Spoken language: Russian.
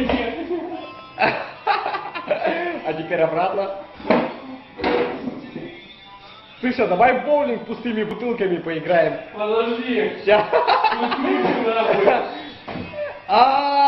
нет. А теперь обратно. Слышь, а давай в боулинг пустыми бутылками поиграем. Подожди. Сейчас. Ну, крути нахуй. А,